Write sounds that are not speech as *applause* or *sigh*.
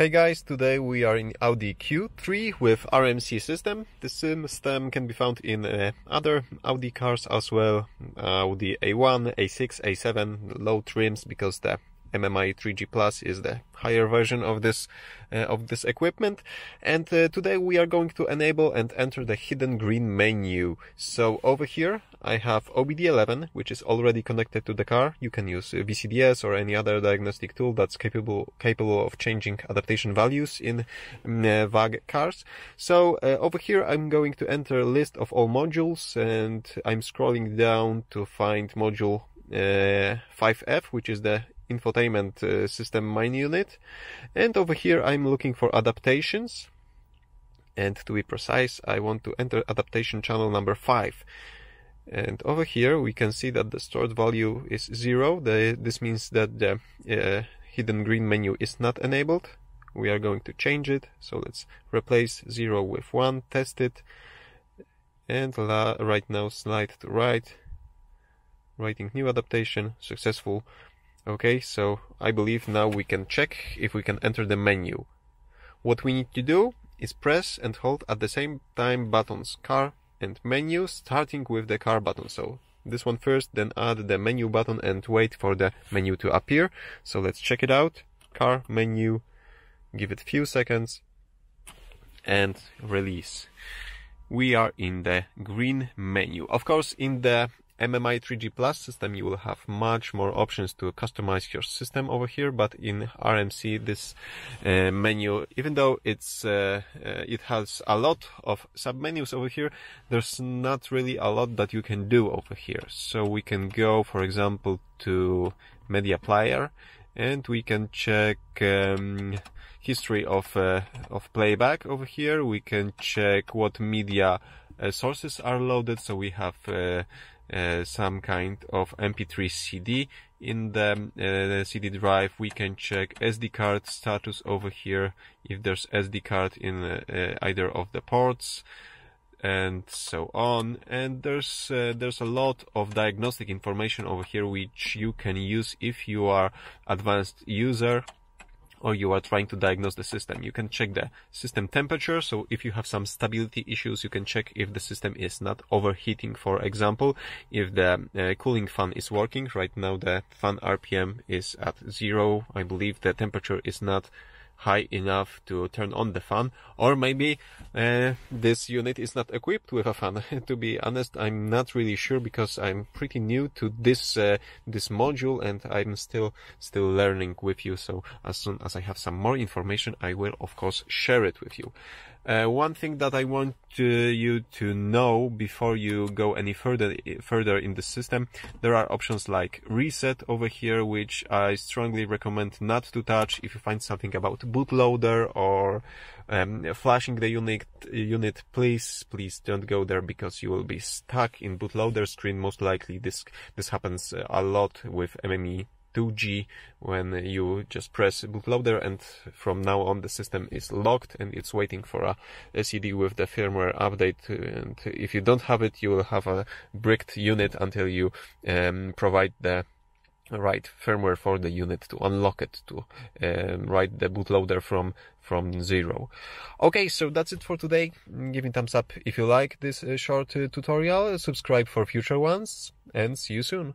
Hey guys, today we are in Audi Q3 with RMC system. The system can be found in uh, other Audi cars as well. Audi A1, A6, A7, low trims because the MMI 3G Plus is the higher version of this uh, of this equipment. And uh, today we are going to enable and enter the hidden green menu. So over here I have OBDeleven, which is already connected to the car. You can use uh, VCDS or any other diagnostic tool that's capable capable of changing adaptation values in uh, VAG cars. So uh, over here I'm going to enter a list of all modules and I'm scrolling down to find module uh, 5F, which is the infotainment uh, system mine unit. And over here I'm looking for adaptations. And to be precise, I want to enter adaptation channel number 5. And over here we can see that the stored value is 0. The, this means that the uh, hidden green menu is not enabled. We are going to change it. So let's replace 0 with 1, test it. And right now slide to right. Writing new adaptation, successful. Okay, so I believe now we can check if we can enter the menu. What we need to do is press and hold at the same time buttons car and menu starting with the car button. So this one first, then add the menu button and wait for the menu to appear. So let's check it out. Car menu, give it few seconds and release. We are in the green menu. Of course, in the MMI 3G Plus system, you will have much more options to customize your system over here. But in RMC, this uh, menu, even though it's uh, uh, it has a lot of submenus over here, there's not really a lot that you can do over here. So we can go, for example, to Media Player, and we can check. Um, history of uh, of playback over here we can check what media uh, sources are loaded so we have uh, uh, some kind of MP3 CD in the, uh, CD drive. We can check SD card status over here if there's SD card in uh, either of the ports and so on. And there's uh, there's a lot of diagnostic information over here which you can use if you are advanced user or you are trying to diagnose the system. You can check the system temperature. So if you have some stability issues, you can check if the system is not overheating, for example, if the uh, cooling fan is working. Right now the fan RPM is at zero. I believe the temperature is not high enough to turn on the fan. Or maybe uh, this unit is not equipped with a fan *laughs* to be honest. I'm not really sure because i'm pretty new to this uh, this module and i'm still still learning with you. So as soon as i have some more information i will of course share it with you uh, one thing that I want uh, you to know before you go any further further in the system, there are options like reset over here, which I strongly recommend not to touch if you find something about bootloader or um, flashing the unit. Unit, please, please don't go there because you will be stuck in bootloader screen. Most likely, this this happens a lot with MMI 2G when you just press bootloader and from now on the system is locked and it's waiting for a, CD with the firmware update. And if you don't have it you will have a bricked unit until you um, provide the right firmware for the unit to unlock it to um, write the bootloader from from zero. Okay so that's it for today. Give me thumbs up if you like this uh, short uh, tutorial. Subscribe for future ones and see you soon